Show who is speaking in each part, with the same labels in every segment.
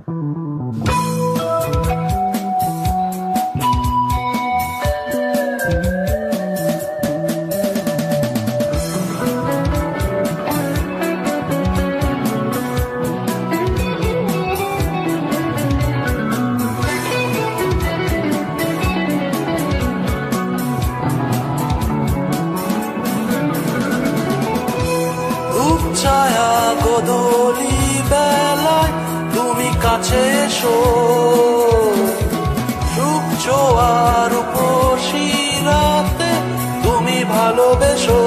Speaker 1: ধূপ ছায়া গদলি বেলায় তুমি কাছে এসো। ছোয়ার উপসী রাতে তুমি ভালোবেসো।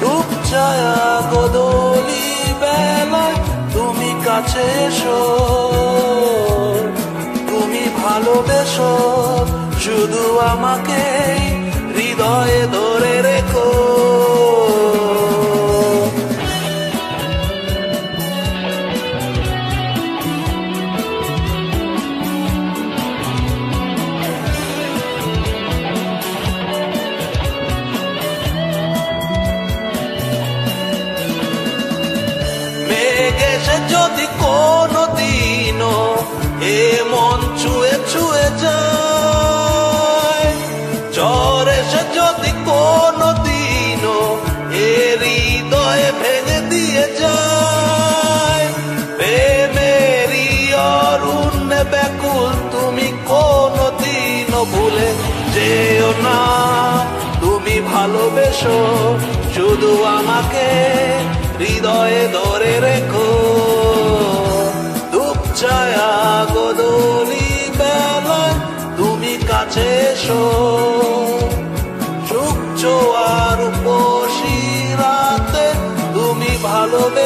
Speaker 1: ধূপ ছায়া গদলি বেলায় তুমি কাছে এসো। তুমি ভালোবেসো, শুধু আমাকে যদি কোনো দিনও এ মন ছুঁয়ে ছুঁয়ে যায়, জ্বরে সে যদি কোনো দিনও এ হৃদয়ে ভেঙে দিয়ে যায় প্রেমেরই অরুণ ব্যাকুল তুমি কোনো দিনও ভুলে যেও না। তুমি ভালোবেসো, শুধু আমাকে হৃদয়ে ধরে রেখো। ছায়া গদলি বেলায় তুমি কাছে এসো। সুখ আর বসি রাতে তুমি ভালোবেসো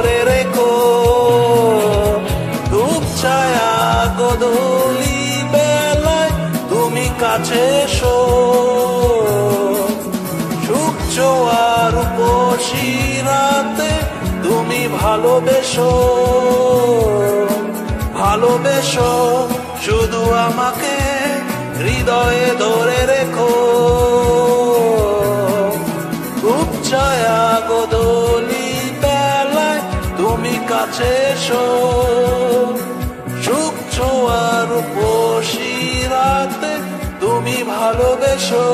Speaker 1: গদলি বেলায় তুমি কাছে সুখ ছোয়ার উপসী রাতে তুমি ভালোবেসো। ভালোবেসো শুধু আমাকে হৃদয়ে ধরে রেখো। ছায়া গদলি বেলায় তুমি কাছে এসো। ভালোবেসো